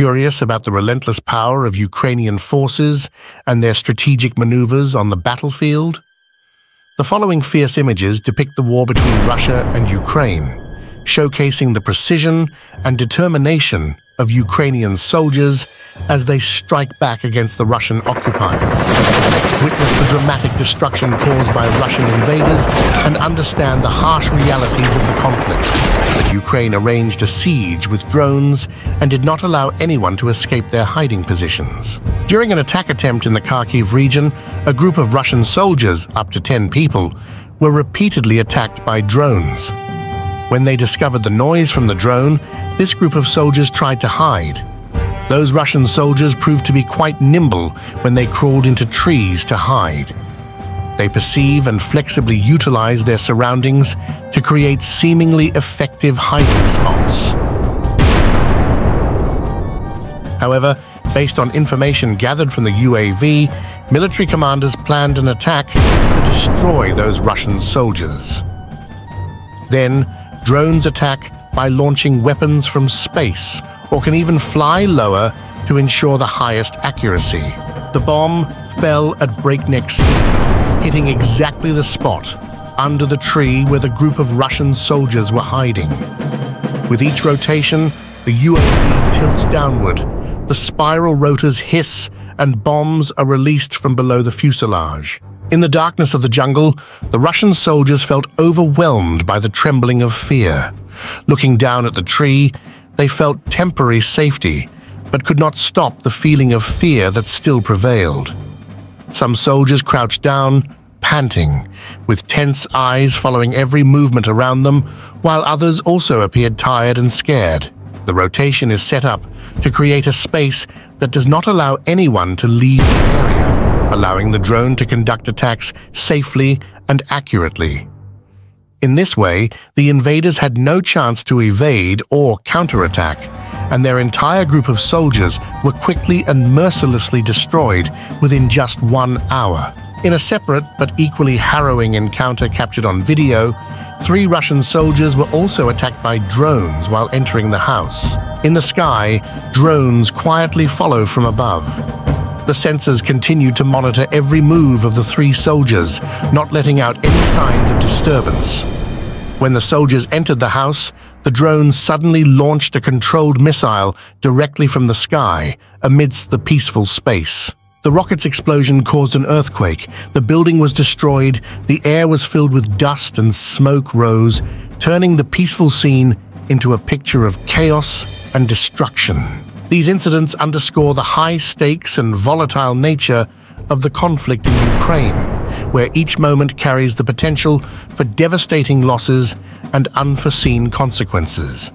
Curious about the relentless power of Ukrainian forces and their strategic maneuvers on the battlefield? The following fierce images depict the war between Russia and Ukraine, showcasing the precision and determination of Ukrainian soldiers as they strike back against the Russian occupiers. Witness the dramatic destruction caused by Russian invaders and understand the harsh realities of the conflict. That Ukraine arranged a siege with drones and did not allow anyone to escape their hiding positions. During an attack attempt in the Kharkiv region, a group of Russian soldiers, up to 10 people, were repeatedly attacked by drones. When they discovered the noise from the drone, this group of soldiers tried to hide. Those Russian soldiers proved to be quite nimble when they crawled into trees to hide. They perceive and flexibly utilize their surroundings to create seemingly effective hiding spots. However, based on information gathered from the UAV, military commanders planned an attack to destroy those Russian soldiers. Then, drones attack by launching weapons from space or can even fly lower to ensure the highest accuracy. The bomb fell at breakneck speed, hitting exactly the spot under the tree where the group of Russian soldiers were hiding. With each rotation, the UAV tilts downward, the spiral rotors hiss, and bombs are released from below the fuselage. In the darkness of the jungle, the Russian soldiers felt overwhelmed by the trembling of fear. Looking down at the tree, they felt temporary safety, but could not stop the feeling of fear that still prevailed. Some soldiers crouched down, panting, with tense eyes following every movement around them, while others also appeared tired and scared. The rotation is set up to create a space that does not allow anyone to leave the area, allowing the drone to conduct attacks safely and accurately. In this way, the invaders had no chance to evade or counterattack, and their entire group of soldiers were quickly and mercilessly destroyed within just one hour. In a separate but equally harrowing encounter captured on video, three Russian soldiers were also attacked by drones while entering the house. In the sky, drones quietly follow from above. The sensors continue to monitor every move of the three soldiers, not letting out any signs of disturbance. When the soldiers entered the house, the drones suddenly launched a controlled missile directly from the sky amidst the peaceful space. The rocket's explosion caused an earthquake, the building was destroyed, the air was filled with dust and smoke rose, turning the peaceful scene into a picture of chaos and destruction. These incidents underscore the high stakes and volatile nature of the conflict in Ukraine, where each moment carries the potential for devastating losses and unforeseen consequences.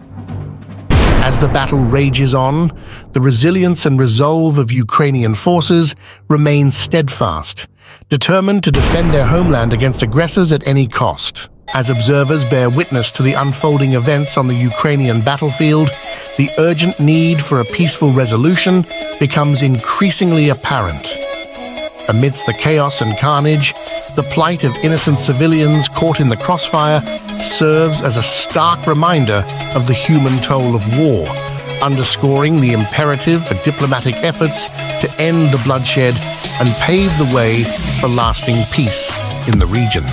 As the battle rages on, the resilience and resolve of Ukrainian forces remain steadfast, determined to defend their homeland against aggressors at any cost. As observers bear witness to the unfolding events on the Ukrainian battlefield, the urgent need for a peaceful resolution becomes increasingly apparent. Amidst the chaos and carnage, the plight of innocent civilians caught in the crossfire serves as a stark reminder of the human toll of war, underscoring the imperative for diplomatic efforts to end the bloodshed and pave the way for lasting peace in the region.